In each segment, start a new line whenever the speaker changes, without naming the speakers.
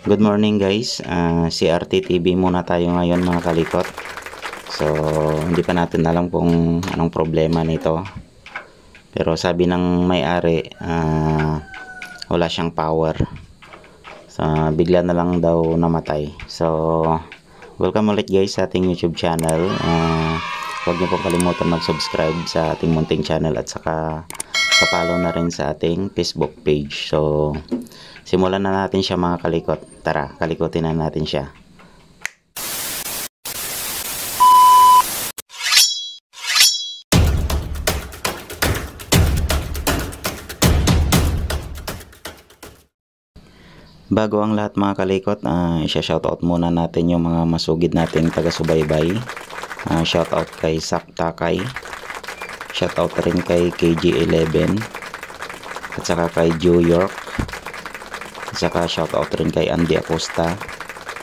Good morning guys, uh, CRT TV muna tayo ngayon mga kalikot. So, hindi pa natin alam kung anong problema nito. Pero sabi ng may-ari, uh, wala siyang power. So, bigla na lang daw namatay. So, welcome ulit guys sa ating YouTube channel. Uh, huwag niyo po kalimutan mag-subscribe sa ating munting channel at saka papalo na rin sa ating Facebook page. So, simulan na natin siya mga kalikot. Tara, kalikotin na natin siya. Bago ang lahat mga kalikot, uh, isa-shoutout muna natin yung mga masugid nating taga-subaybay. Uh, shoutout kay Sak Takay. Shoutout rin kay KG11. At saka kay Joe York. At saka shoutout rin kay Andy Acosta.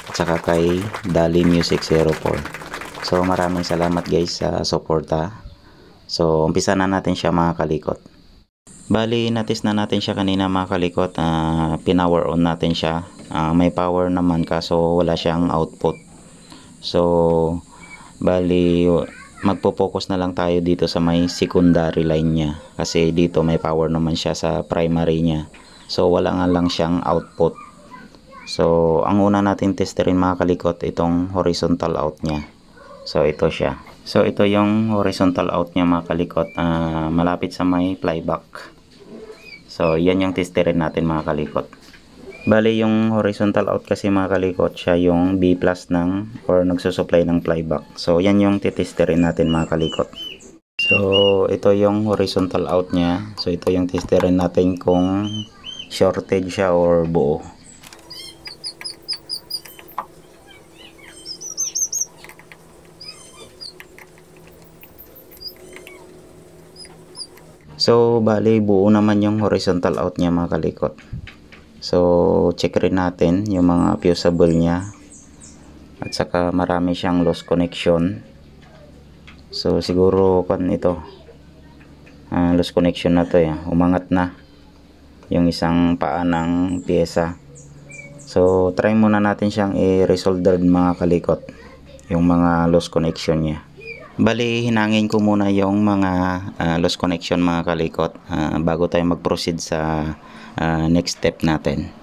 At saka kay Dali Music 04. So maraming salamat guys sa suporta. So umpisa na natin siya mga kalikot. Bali, natis na natin siya kanina mga kalikot. Uh, pinower on natin siya. Uh, may power naman kaso wala siyang output. So, bali, magpo-focus na lang tayo dito sa may secondary line niya. Kasi dito may power naman siya sa primary niya. So, wala nga lang siyang output. So, ang una natin testerin mga kalikot, itong horizontal out niya. So, ito siya. So, ito yung horizontal out niya mga kalikot. Uh, malapit sa may flyback. So, yan yung testerin natin mga kalikot. Bali, yung horizontal out kasi mga kalikot, siya yung B plus ng or nagsusupply ng flyback. So, yan yung titesterin natin mga kalikot. So, ito yung horizontal out niya. So, ito yung testerin natin kung shorted siya or buo. So, bali buo naman yung horizontal out niya mga kalikot. So, check rin natin yung mga fusible niya. At saka marami siyang lost connection. So, siguro pan ito. Uh, lost connection na to eh. Umangat na yung isang paa ng pyesa. So, try muna natin siyang i-resolder mga kalikot. Yung mga lost connection niya. Bali, hinangin ko muna yung mga uh, lost connection mga kalikot uh, bago tayo mag-proceed sa uh, next step natin.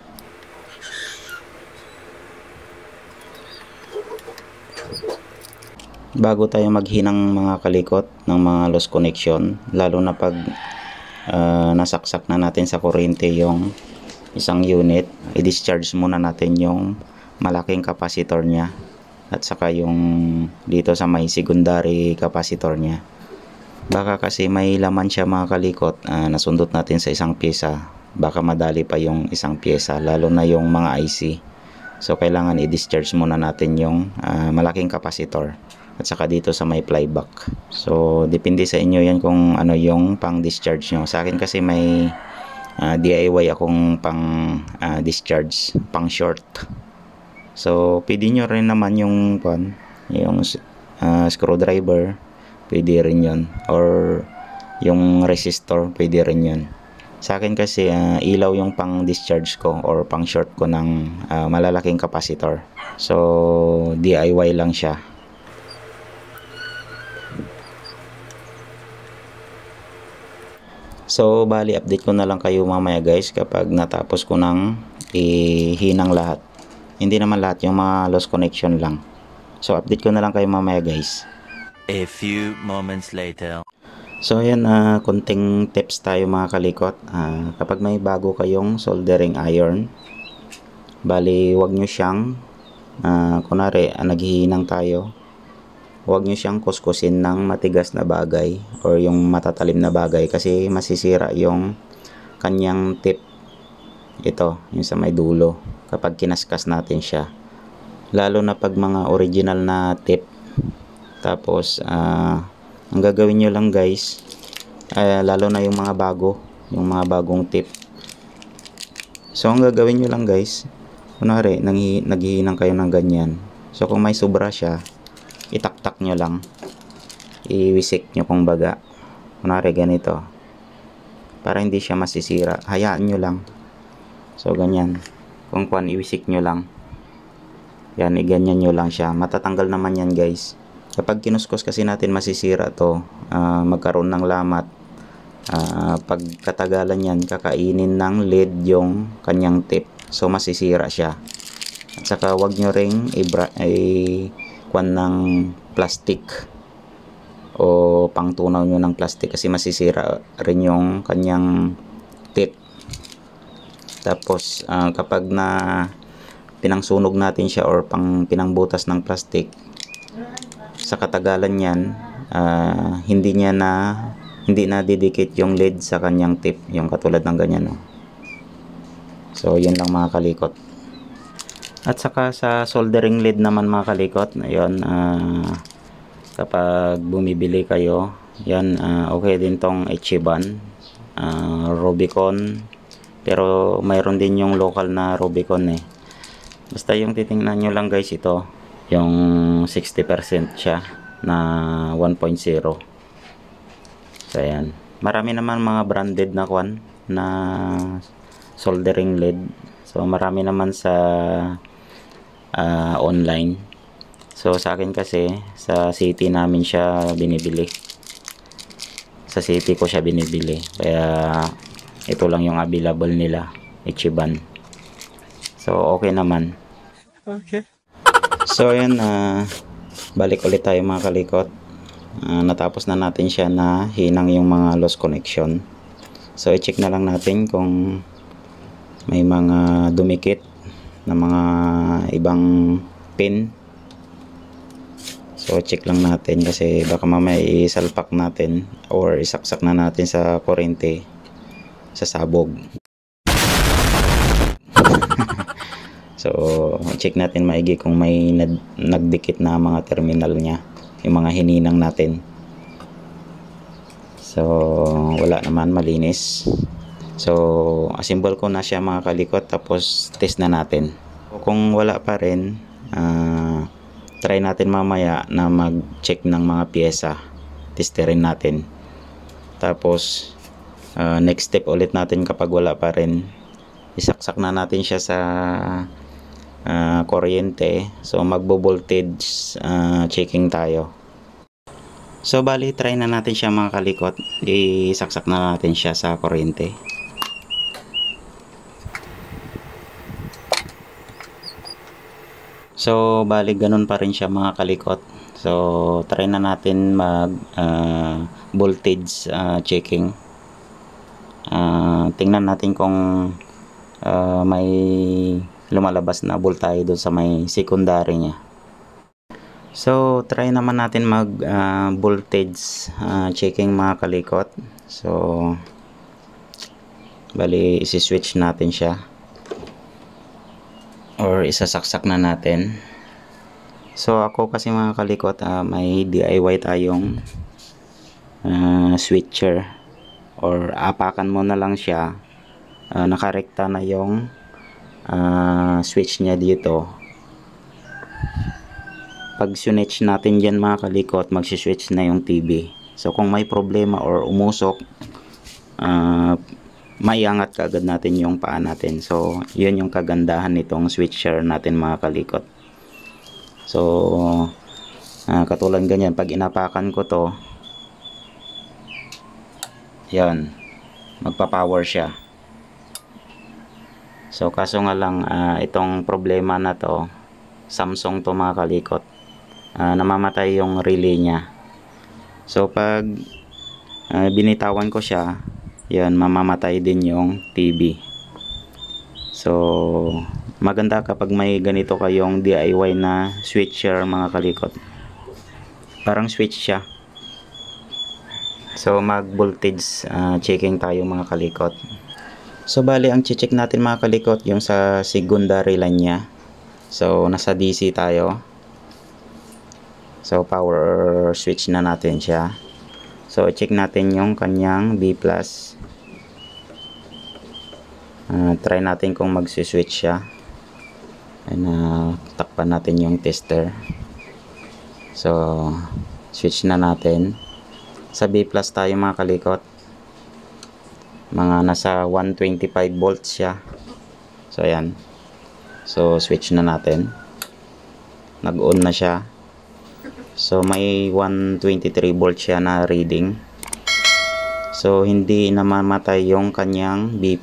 Bago tayo maghinang mga kalikot ng mga lost connection, lalo na pag uh, nasaksak na natin sa kuryente yung isang unit, i-discharge muna natin yung malaking capacitor niya at saka yung dito sa may secondary capacitor niya baka kasi may laman siya mga kalikot uh, nasundot natin sa isang pyesa baka madali pa yung isang pyesa lalo na yung mga IC so kailangan i-discharge muna natin yung uh, malaking capacitor at saka dito sa may flyback so depende sa inyo yan kung ano yung pang discharge nyo sa akin kasi may uh, ah, DIY akong pang uh, discharge pang short So, pwede nyo rin naman yung, pan, yung uh, screwdriver, pwede rin yun. Or, yung resistor, pwede rin yun. Sa akin kasi, uh, ilaw yung pang discharge ko or pang short ko ng uh, malalaking capacitor. So, DIY lang siya. So, bali update ko na lang kayo mamaya guys kapag natapos ko ng ihinang lahat hindi naman lahat yung mga lost connection lang so update ko na lang kayo mamaya guys
a few moments later
so ayan uh, konting tips tayo mga kalikot. Uh, kapag may bago kayong soldering iron bali wag nyo siyang uh, kunwari uh, naghihinang tayo huwag nyo siyang kuskusin ng matigas na bagay or yung matatalim na bagay kasi masisira yung kanyang tip. Ito yung sa may dulo kapag kinaskas natin siya. Lalo na pag mga original na tip. Tapos uh, ang gagawin nyo lang guys uh, lalo na yung mga bago yung mga bagong tip. So ang gagawin nyo lang guys kunwari naghihinang kayo ng ganyan. So kung may sobra siya itaktak nyo lang. Iwisik nyo kung baga. Kunwari ganito. Para hindi siya masisira. Hayaan nyo lang. So ganyan. Kung kwan, iwisik nyo lang. Yan, iganyan nyo lang siya. Matatanggal naman yan guys. Kapag kinuskos kasi natin masisira to. Ah, magkaroon ng lamat. Ah, pag katagalan yan, kakainin ng lid yung kanyang tip. So, masisira siya. At saka, wag nyo ring ibra, i kwan ng plastic o pangtunaw nyo ng plastic kasi masisira rin yung kanyang tip. Tapos, ah, kapag na pinangsunog natin siya or pang pinangbutas ng plastic, sa katagalan yan, ah, hindi niya na hindi na didikit yung lid sa kanyang tip, yung katulad ng ganyan. No? So, yun lang mga kalikot. At saka sa soldering lid naman mga kalikot, ayun, ah, kapag bumibili kayo, yan, ah, okay din tong Ichiban, ah, Rubicon, pero mayroon din yung local na Rubicon eh. Basta yung titingnan nyo lang guys ito, yung 60% siya na 1.0. So ayan. Marami naman mga branded na kwan na soldering lead. So marami naman sa ah, online. So sa akin kasi sa city namin siya binibili. Sa city ko siya binibili. Kaya ito lang yung available nila, Ichiban. So okay naman.
Okay.
So ayan na balik ulit tayo mga kalikot. Ah, natapos na natin siya na hinang yung mga lost connection. So i-check na lang natin kung may mga dumikit na mga ibang pin. So check lang natin kasi baka mamaya isalpak natin or isaksak na natin sa kurente sa sabog. So, check natin maigi kung may nag nagdikit na mga terminal niya, yung mga hininang natin. So, wala naman, malinis. So, assemble ko na siya mga kalikot, tapos test na natin. Kung wala pa rin, ah, try natin mamaya na mag-check ng mga pyesa. Testerin natin. Tapos, ah, next step ulit natin kapag wala pa rin, isaksak na natin siya sa ah, kuryente. So magbo-voltage ah, checking tayo. So bali try na natin siya mga kalikot. Isaksak na natin siya sa kuryente. So bali ganun pa rin siya mga kalikot. So try na natin mag ah, voltage ah, checking. Ah, tingnan natin kung ah, may lumalabas na voltahe doon sa may secondary niya. So, try naman natin mag ah, voltage ah, checking mga kalikot. So, bali isi-switch natin siya. Or isasaksak na natin. So, ako kasi mga kalikot, ah, may DIY tayong ah, switcher. Or apakan mo na lang siya. Ah, nakarekta na yung ah, switch niya dito. Pag switch natin dyan mga kalikot magsiswitch na yung TV so kung may problema or umusok ah, maiangat kaagad natin yung paa natin. So yun yung kagandahan nitong switcher natin mga kalikot. So ah, katulad ganyan pag inapakan ko to yan magpa-power siya So kaso nga lang ah, itong problema na to Samsung to mga kalikot. Ah, namamatay yung relay niya. So pag ah, binitawan ko siya, 'yan mamamatay din yung TV. So maganda kapag may ganito kayong DIY na switcher mga kalikot. Parang switch siya. So mag voltage ah, checking tayo mga kalikot. So bali ang check natin mga kalikot yung sa secondary line niya. So nasa DC tayo. So power switch na natin siya. So check natin yung kanyang B+. Ah, try natin kung magsi-switch siya. And uh, takpan natin yung tester. So switch na natin. Sa B+ tayo mga kalikot mga nasa 125 volts siya so ayan So, switch na natin. Nag-on na siya. So, may 123 volt siya na reading. So, hindi namamatay yung kanyang B+.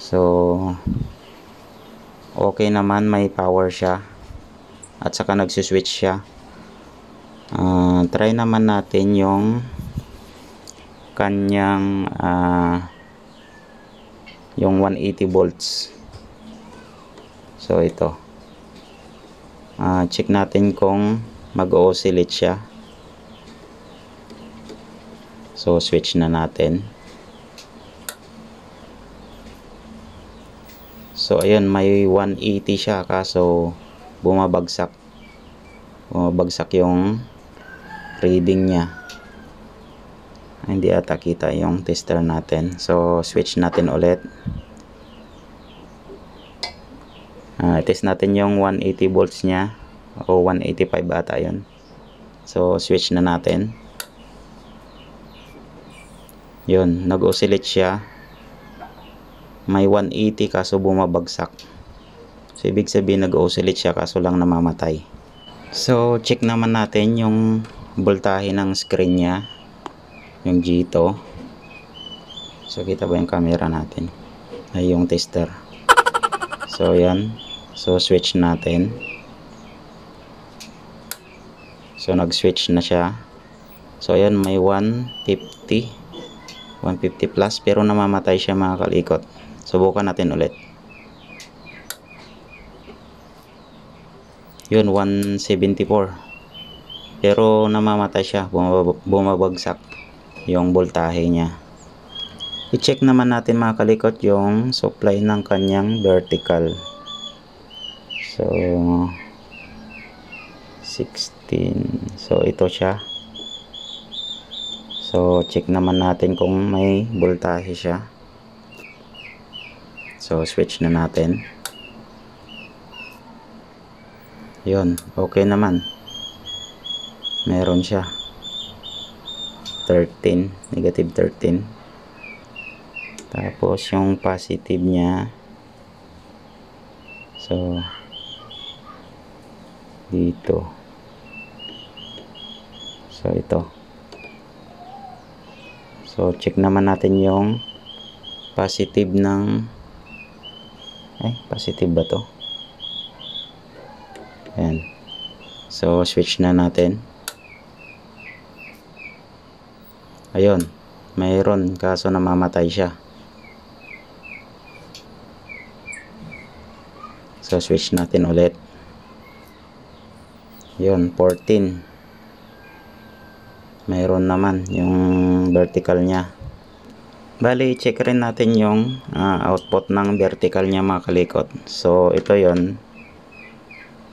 So, okay naman. May power siya. At saka nagsiswitch siya. Ah, try naman natin yung kanyang ah, yung 180 volts. So, ito. Ah, check natin kung mag-oscillate siya. So, switch na natin. So, ayun, may 180 siya kaso bumabagsak. Bumabagsak yung reading niya. Hindi ata kita yung tester natin. So, switch natin ulit. Ah, test natin yung 180 volts niya o 185 ata yun. So, switch na natin. Yun, nag-oscillate siya. May 180 kaso bumabagsak. So, ibig sabihin nag-oscillate siya kaso lang namamatay. So, check naman natin yung voltahe ng screen niya. Yung G2. So, kita ba yung camera natin? Ay, yung tester. So, yan. So, switch natin. So, nag-switch na siya. So, ayan, may 150. 150 plus. Pero namamatay siya mga kalikot. Subukan natin ulit. Yun, 174. Pero namamatay siya. Bumabag- bumabagsak yung voltahe niya. I-check naman natin mga kalikot yung supply ng kanyang vertical. So, 16. So, ito siya. So, check naman natin kung may voltahe siya. So, switch na natin. Yun, okay naman. Meron siya. 13, negative 13. Tapos, yung positive niya. So, dito. So, ito. So, check naman natin yung positive ng ay, positive ba to? Ayan. So, switch na natin. Ayun. Mayroon, kaso namamatay siya. So, switch natin ulit. Yun, 14. Mayroon naman yung vertical niya. Bali, check rin natin yung ah, output ng vertical niya mga kalikot. So, ito yon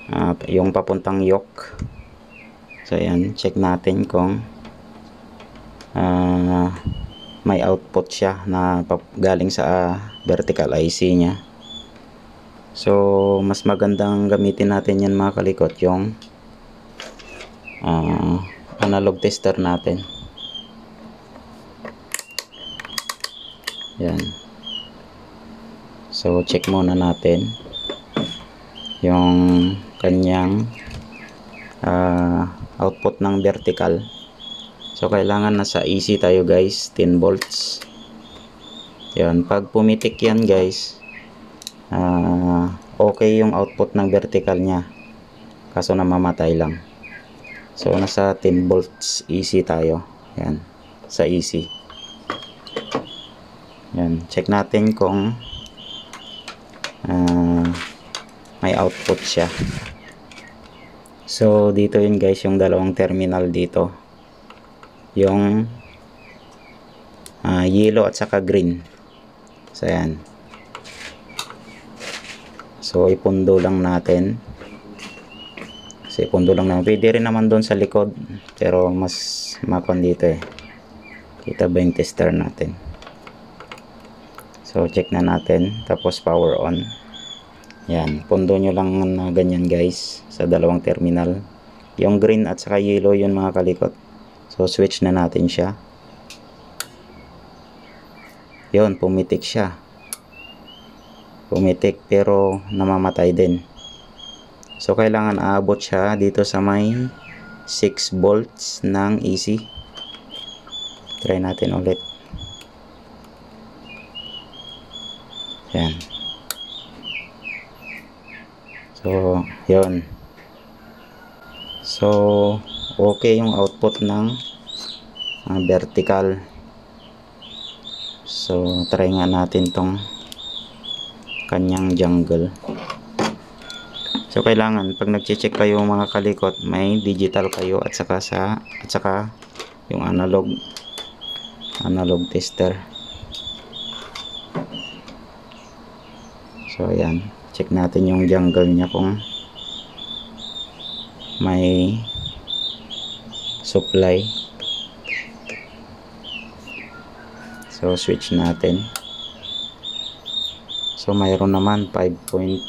Ah, yung papuntang yoke. So, ayan. Check natin kung ah, may output siya na galing sa ah, vertical IC niya. So, mas magandang gamitin natin yan mga kalikot yung ah, analog tester natin. Yan. So, check muna natin yung kanyang ah, output ng vertical. So, kailangan nasa AC tayo guys, 10 volts. Yan. Pag pumitik yan guys, ah, okay yung output ng vertical niya. Kaso namamatay lang. So, nasa 10 volts AC tayo. Yan. Sa AC. Yan. Check natin kung ah, may output siya. So, dito yun guys, yung dalawang terminal dito. Yung ah, yellow at saka green. So, yan. So, ipundo lang natin. Kasi ipundo lang naman. Pwede rin naman doon sa likod. Pero, mas makon dito eh. Kita ba yung tester natin? So, check na natin. Tapos, power on. Yan. Pundo nyo lang na ganyan guys. Sa dalawang terminal. Yung green at saka yellow yun mga kalikot. So, switch na natin siya. Yun, pumitik siya. pumitik pero namamatay din. So kailangan aabot siya dito sa may 6 volts ng AC try natin ulit. Yan so yun. So okay yung output ng ah, vertical. So try nga natin tong kanyang jungle. So kailangan pag nagche-check kayo mga kalikot may digital kayo at saka sa at saka yung analog analog tester. So ayan. Check natin yung jungle niya kung may supply. So switch natin. So mayroon naman 5 point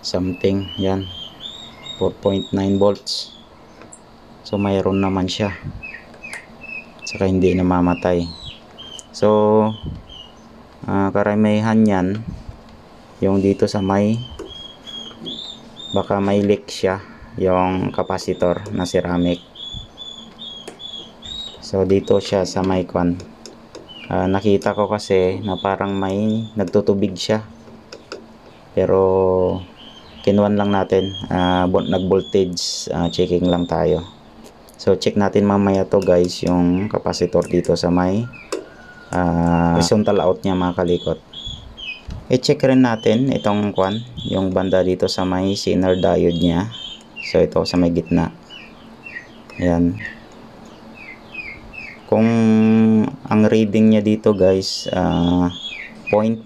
something yan. 4.9 volts. So mayroon naman siya. Saka hindi namamatay so ah, karamihan yan yung dito sa may baka may leak siya yung capacitor na ceramic so dito siya sa may kwan Ah, nakita ko kasi na parang may nagtutubig siya. Pero kinuan lang natin. Ah, bon- nag voltage ah, checking lang tayo. So check natin mamaya to guys yung capacitor dito sa may ah, horizontal out niya mga kalikot. I-check rin natin itong kwan yung banda dito sa may Zener diode niya. So ito sa may gitna. Ayan kung ang reading niya dito guys ah, 0.5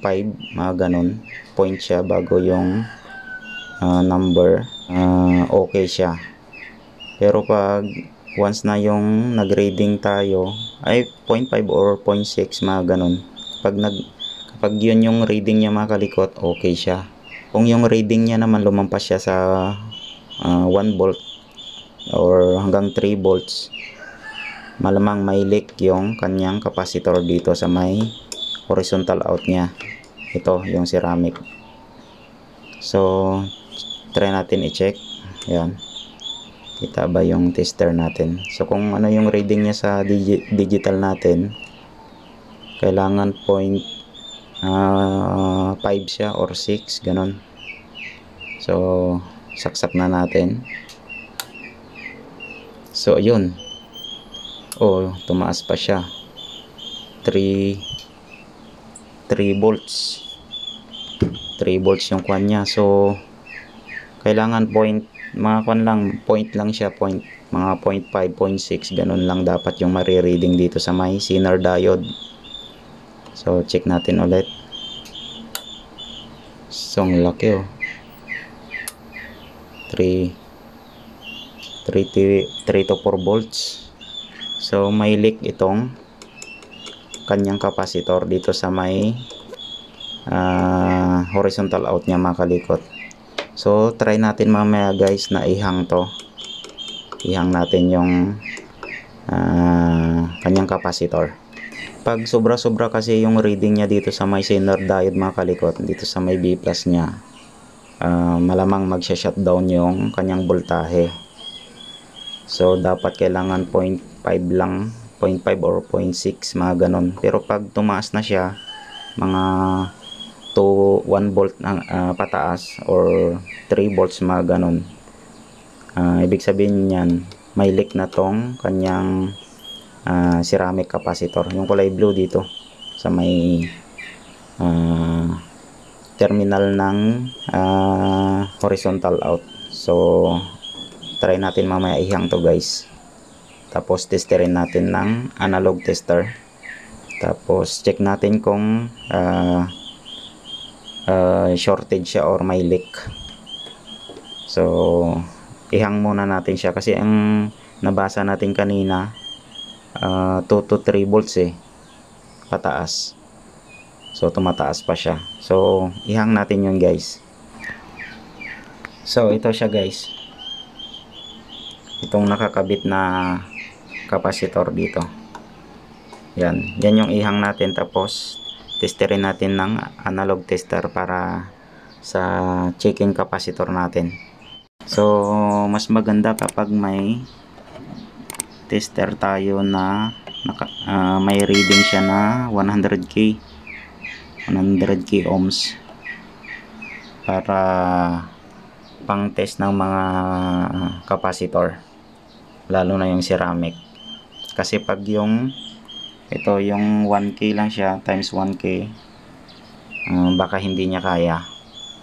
mga ganun. Point siya bago yung ah, number. Ah, okay siya. Pero pag once na yung nag-reading tayo ay 0.5 or 0.6 mga ganun. Pag nag kapag yun yung reading niya mga kalikot okay siya. Kung yung reading niya naman lumampas siya sa ah, 1 volt or hanggang 3 volts malamang may leak yung kanyang capacitor dito sa may horizontal out niya. Ito yung ceramic. So try natin i-check. Yan kita ba yung tester natin? So kung ano yung reading niya sa digi- digital natin kailangan point ah, 5 siya or 6 ganon so saksak na natin. So yun oh tumaas pa siya. 3 3 volts. 3 volts yung kwan niya. So kailangan point mga kwan lang point lang siya point mga 0.5 0.6 ganun lang dapat yung marireading dito sa may Zener diode. So check natin ulit. So ang laki oh. 3 3 3 to 4 volts So may leak itong kanyang capacitor dito sa may ah, horizontal out niya mga kalikot. So try natin mamaya guys na ihang to. Ihang natin yung ah, kanyang capacitor. Pag sobra-sobra kasi yung reading niya dito sa may Zener diode mga kalikot, dito sa may B plus niya, ah, malamang magsha-shutdown yung kanyang voltahe. So, dapat kailangan 0.5 lang, 0.5 or 0.6, mga ganon. Pero pag tumaas na siya, mga to 1 volt na ah, pataas or 3 volts, mga ganon. Ah, ibig sabihin niyan, may leak na tong kanyang ah, ceramic capacitor. Yung kulay blue dito sa may ah, terminal ng ah, horizontal out. So, try natin mamaya ihang to guys tapos testerin natin ng analog tester. Tapos check natin kung ah, ah, shortage siya or may leak. So ihang muna natin siya kasi ang nabasa natin kanina ah, 2 to 3 volts eh pataas. So tumataas pa siya. So ihang natin yun guys. So ito siya guys. Itong nakakabit na capacitor dito. Yan. Yan yung ihang natin. Tapos testerin natin ng analog tester para sa checking capacitor natin. So, mas maganda kapag may tester tayo na naka, ah, may reading siya na 100k 100k ohms. Para pang test ng mga capacitor lalo na yung ceramic kasi pag yung ito yung 1k lang siya times 1k ah, baka hindi niya kaya.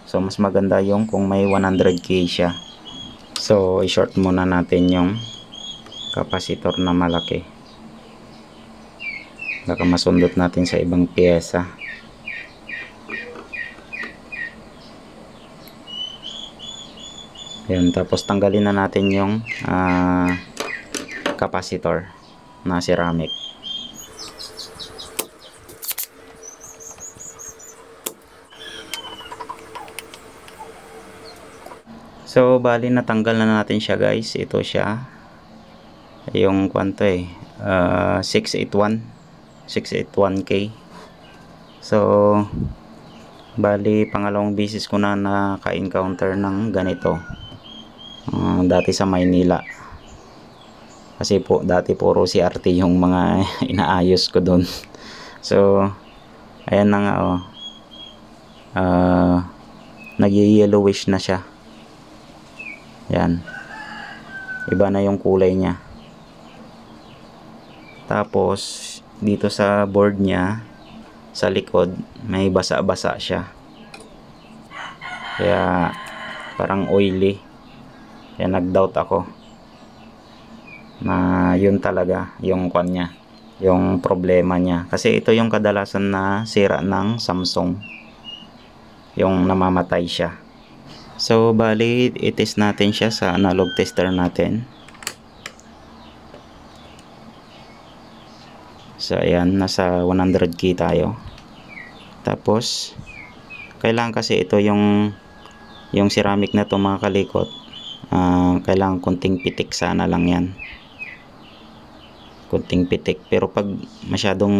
So mas maganda yung kung may 100k siya. So i-short muna natin yung capacitor na malaki. Baka masundot natin sa ibang pyesa. Yan, tapos tanggalin na natin yung ah, capacitor na ceramic. So, bali natanggal na natin siya guys. Ito siya. Yung kwanto eh. ah, 681. 681K. So, bali pangalawang bisis ko na naka-encounter ng ganito. Ah, dati sa Maynila. Kasi po, dati puro CRT yung mga inaayos ko doon. So, ayan na nga oh. Ah, nag-yellowish na siya. Yan. Iba na yung kulay niya. Tapos, dito sa board niya, sa likod, may basa-basa siya. Kaya, parang oily. Kaya nag-doubt ako na yun talaga yung kwan niya, yung problema niya. Kasi ito yung kadalasan na sira ng Samsung. Yung namamatay siya. So, bali, itis natin siya sa analog tester natin. So, ayan, nasa 100k tayo. Tapos, kailangan kasi ito yung yung ceramic na to mga kalikot. Ah, kailangan kunting pitik sana lang yan. Kunting pitik. Pero pag masyadong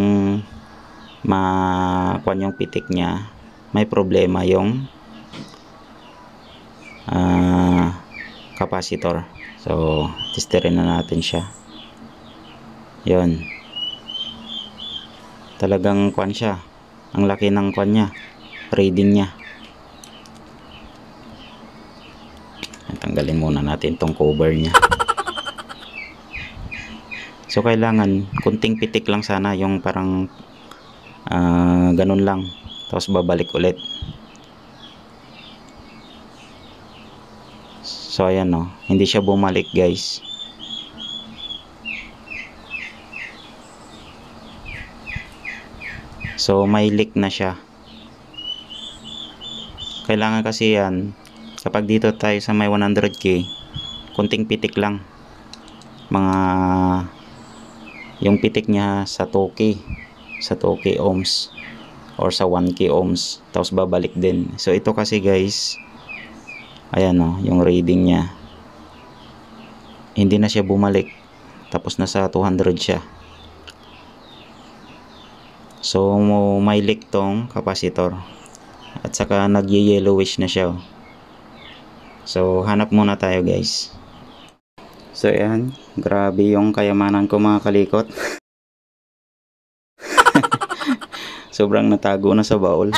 makuan yung pitik niya, may problema yung ah capacitor. So, testerin na natin siya. Yon. Talagang kwan siya. Ang laki ng kwan niya. Reading niya. Tanggalin muna natin tong cover niya. So, kailangan kunting pitik lang sana yung parang ah, ganun lang. Tapos babalik ulit. So ayan no, hindi siya bumalik guys. So may leak na siya. Kailangan kasi yan kapag dito tayo sa may 100k, kunting pitik lang. Mga yung pitik niya sa 2k, sa 2k ohms or sa 1k ohms tapos babalik din. So ito kasi guys, ayan o, yung reading niya. Hindi na siya bumalik. Tapos nasa 200 siya. So may leak tong capacitor. At saka nag yellowish na siya oh. so hanap muna tayo guys so ayan grabe yung kayamanan ko mga kalikot sobrang natago na sa baul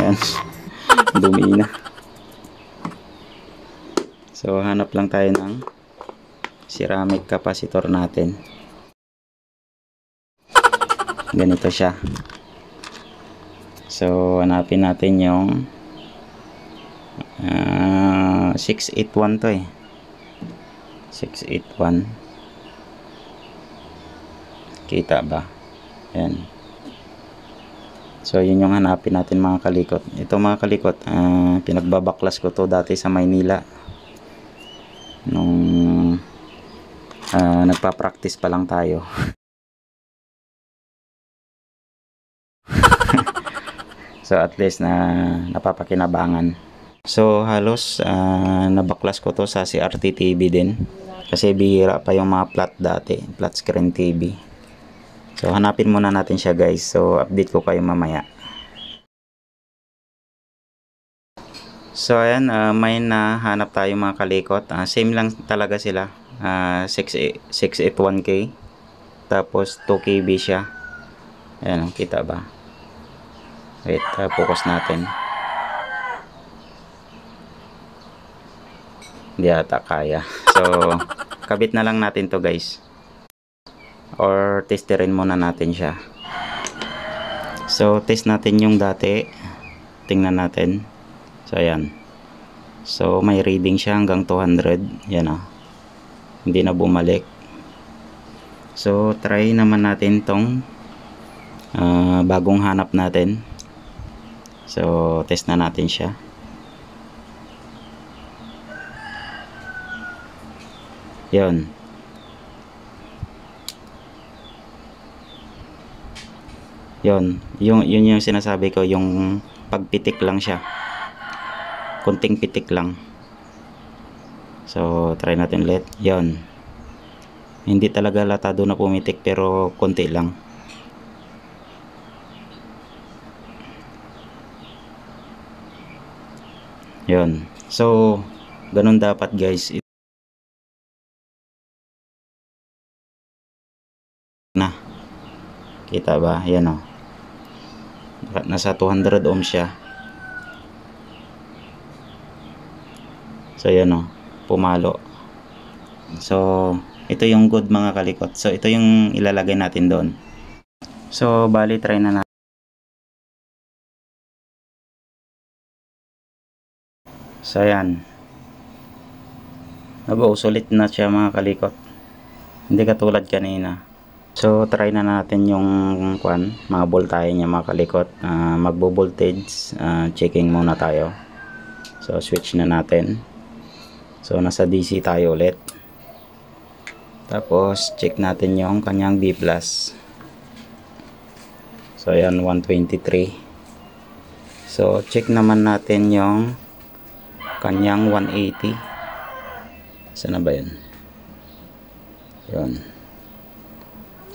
ayan dumi na So, hanap lang tayo ng ceramic capacitor natin. Ganito siya. So, hanapin natin yung ah, 681 to eh. 681. Kita ba? Ayan. So, yun yung hanapin natin mga kalikot. Ito mga kalikot, ah, pinagbabaklas ko to dati sa Maynila nung ah, nagpa-practice pa lang tayo. so at least na napapakinabangan. So halos ah, nabaklas ko to sa CRT TV din. Kasi bihira pa yung mga flat dati, flat screen TV. So hanapin muna natin siya guys. So update ko kayo mamaya. So ayan, ah, may nahanap tayo mga kalikot. Ah, same lang talaga sila. Ah, 6 681K. Tapos 2KB siya. Ayan, kita ba? Wait, ah, focus natin. Hindi ata kaya. So, kabit na lang natin to guys. Or testerin muna natin siya. So, test natin yung dati. Tingnan natin. So, ayan. So, may reading siya hanggang 200. Yan o. Hindi na bumalik. So, try naman natin tong ah, bagong hanap natin. So, test na natin siya. Yun. Yun. Yung, yun yung sinasabi ko, yung pagpitik lang siya. Kunting pitik lang. So, try natin ulit. Yun. Hindi talaga latado na pumitik pero konti lang. Yun. So, ganun dapat guys. Kita ba? Yan o. Nasa 200 ohms siya. So, yan o. Pumalo. So, ito yung good mga kalikot. So, ito yung ilalagay natin doon. So, bali try na natin. So, ayan. Aba, sulit na siya mga kalikot. Hindi katulad kanina. So, try na natin yung kwan, mga voltahe niya mga kalikot. Ah, magbo-voltage, ah, checking muna tayo. So, switch na natin. So, nasa DC tayo ulit. Tapos, check natin yung kanyang B+. So, ayan, 123. So, check naman natin yung kanyang 180. Saan na ba yun? Yun.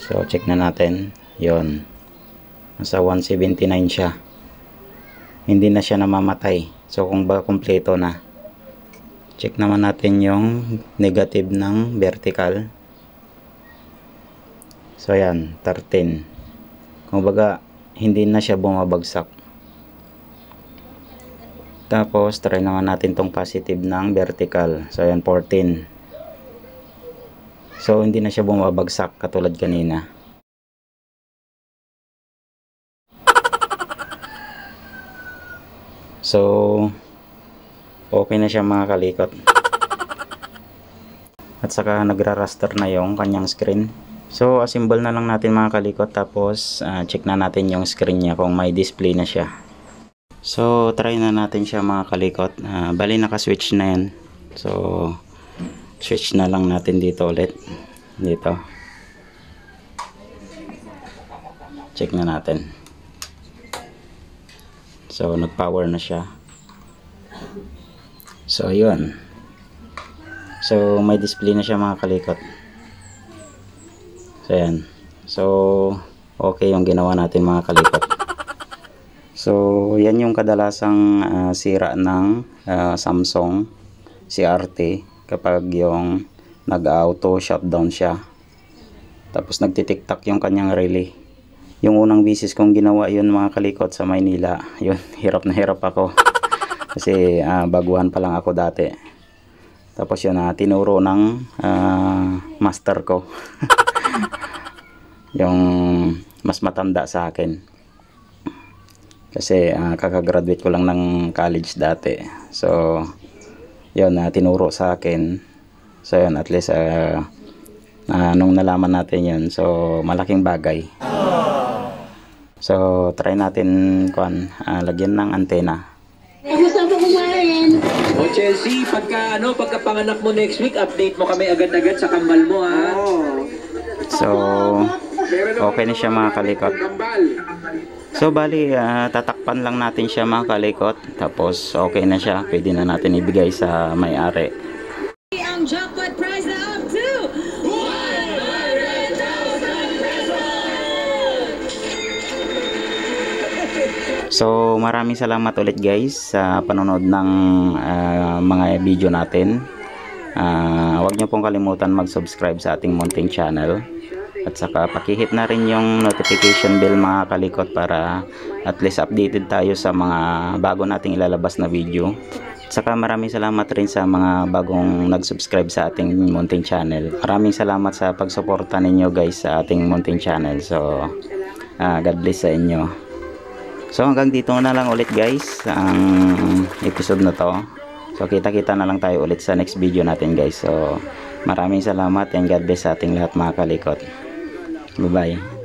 So, check na natin. Yun. Nasa 179 siya. Hindi na siya namamatay. So, kung ba kumpleto na. Check naman natin yung negative ng vertical. So, ayan. 13. Kung baga, hindi na siya bumabagsak. Tapos, try naman natin tong positive ng vertical. So, ayan, 14. So, hindi na siya bumabagsak katulad kanina. So, okay na siya mga kalikot. At saka nagra-raster na yung kanyang screen. So, assemble na lang natin mga kalikot. Tapos, ah, check na natin yung screen niya kung may display na siya. So, try na natin siya mga kalikot. Ah, bali, naka-switch na yan. So, switch na lang natin dito ulit. Dito. Check na natin. So, nag-power na siya. So, yun. So, may display na siya mga kalikot. So, yan. So, okay yung ginawa natin mga kalikot. So, yan yung kadalasang ah, sira ng ah, Samsung CRT kapag yung nag-auto shutdown siya. Tapos nagtitiktak yung kanyang relay. Yung unang bisis kong ginawa yun mga kalikot sa Maynila. Yun, hirap na hirap ako. Kasi ah, baguhan pa lang ako dati. Tapos yun, ah, tinuro ng ah, master ko. yung mas matanda sa akin. Kasi ah, kakagraduate ko lang ng college dati. So, yun, na tinuro sa akin. So, yun, at least, ah, ah, nung nalaman natin yun, so, malaking bagay. So, try natin, kuan, ah, lagyan ng antena.
Po kumain?
O Chelsea, pagka ano, pagka panganak mo next week, update mo kami agad-agad sa kambal mo ha.
So, okay na siya mga kalikot. So bali uh, tatakpan lang natin siya mga kalikot tapos okay na siya pwede na natin ibigay sa may-ari. So maraming salamat ulit guys sa panonood ng uh, mga video natin. Uh, huwag nyo pong kalimutan mag-subscribe sa ating Mountain Channel. At saka pakihit na rin yung notification bell mga kalikot para at least updated tayo sa mga bago nating ilalabas na video. At saka maraming salamat rin sa mga bagong nag-subscribe sa ating munting channel. Maraming salamat sa pagsuporta ninyo guys sa ating munting channel. So, ah, God bless sa inyo. So hanggang dito na lang ulit guys ang episode na to. So kita-kita na lang tayo ulit sa next video natin guys. So maraming salamat and God bless sa ating lahat mga kalikot. Bye-bye.